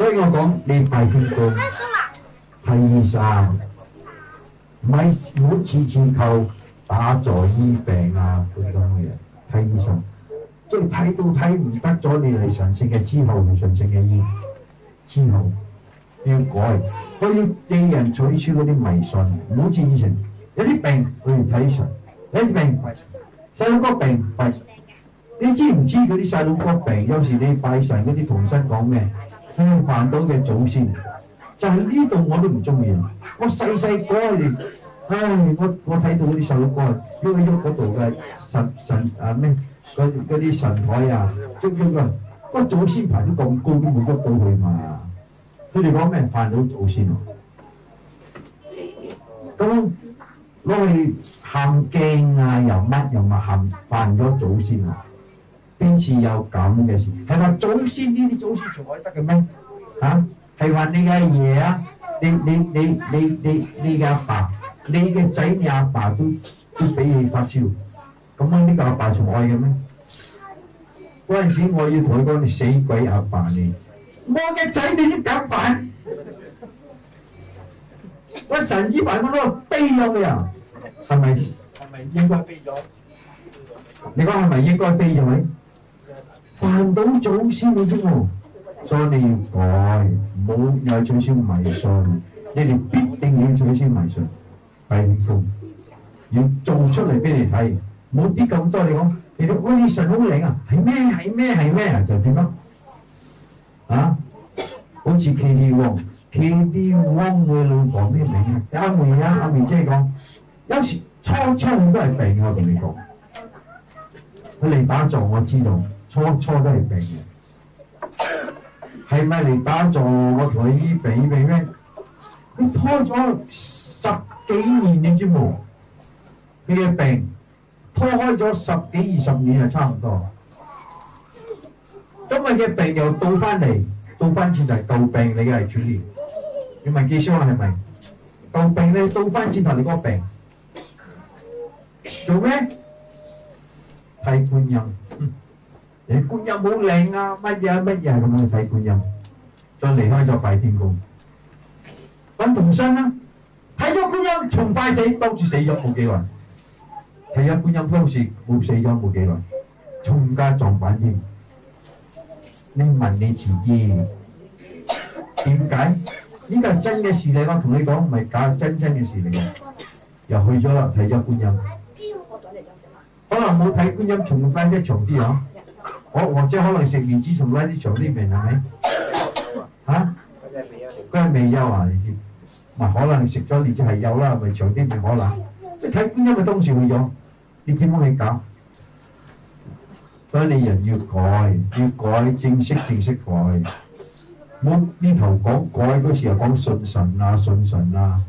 所以我講你拜天公睇醫生，唔係唔次次靠打坐醫病啊嗰啲咁嘅嘢，睇醫生。即係睇到睇唔得咗，你係神聖嘅之後，神聖嘅醫之後要改，我要令人取消嗰啲迷信，唔好似以前有啲病去睇神，有啲病細佬哥病拜。你知唔知嗰啲細佬哥病？有時你拜神嗰啲童身講咩？佢犯到嘅祖先，就係呢度我都唔中意。我細細個嚟，唉，我我睇到嗰啲細佬哥喐一喐嗰度嘅神神啊咩？嗰嗰啲神台啊，喐喐啊，個祖先牌都咁高，都冇喐到佢嘛？佢哋講咩？犯到祖先喎。咁攞去喊驚啊，又乜又乜喊犯咗祖先啊？邊次有咁嘅事？係話祖先呢啲祖先從來得嘅咩？啊係話你嘅爺啊，你你你你你你嘅阿爸，你嘅仔你阿爸都都俾你發燒，咁樣呢個阿爸從愛嘅咩？嗰陣時我要同佢講：你死鬼阿爸你！我嘅仔你都咁辦？我神之辦我都悲咗佢啊！係咪係咪應該飛咗？你講係咪應該飛咗佢？犯到祖先嘅啫喎，所以你要改，唔好又取消迷信，你哋必定要取消迷信，拜天公，要做出嚟俾你睇，冇啲咁多你講，你哋喂神好靈啊，係咩？係咩？係咩？啊？就點咯？啊，好似 K D 王，K D 王嘅老婆咩名啊？阿梅啊，阿梅姐講，有時初初都係病，我同你講，佢嚟打坐我知道。初初都係病嘅，係咪嚟打坐？我同佢醫鼻鼻咩？佢拖咗十幾年，你知冇？佢嘅病拖開咗十幾二十年啊，差唔多。今日嘅病又倒翻嚟，倒翻轉就係舊病，你嘅係主療。你問記書話係咪？舊病咧倒翻轉頭，你嗰個病做咩？睇觀音。你觀音好靚啊！乜嘢乜嘢咁樣去睇觀音，再離開咗拜天公，揾童生啦。睇咗觀音從快死，當住死咗冇幾耐。睇咗觀音當時冇死咗冇幾耐，重加撞板添。你問你自己點解？呢個係真嘅事嚟，我同你講唔係假真真嘅事嚟嘅。又去咗啦，睇咗觀音，可能冇睇觀音重翻一長啲啊！我或者可能食完之蟲拉啲長啲命係咪？嚇？佢係未休啊？你知？咪可能食咗你就係休啦，咪長啲命可能。你睇觀音嘅當時去咗，你點樣去搞？所以你人要改，要改正式正式改。冇呢頭講改嗰時候講信神啊，信神啊。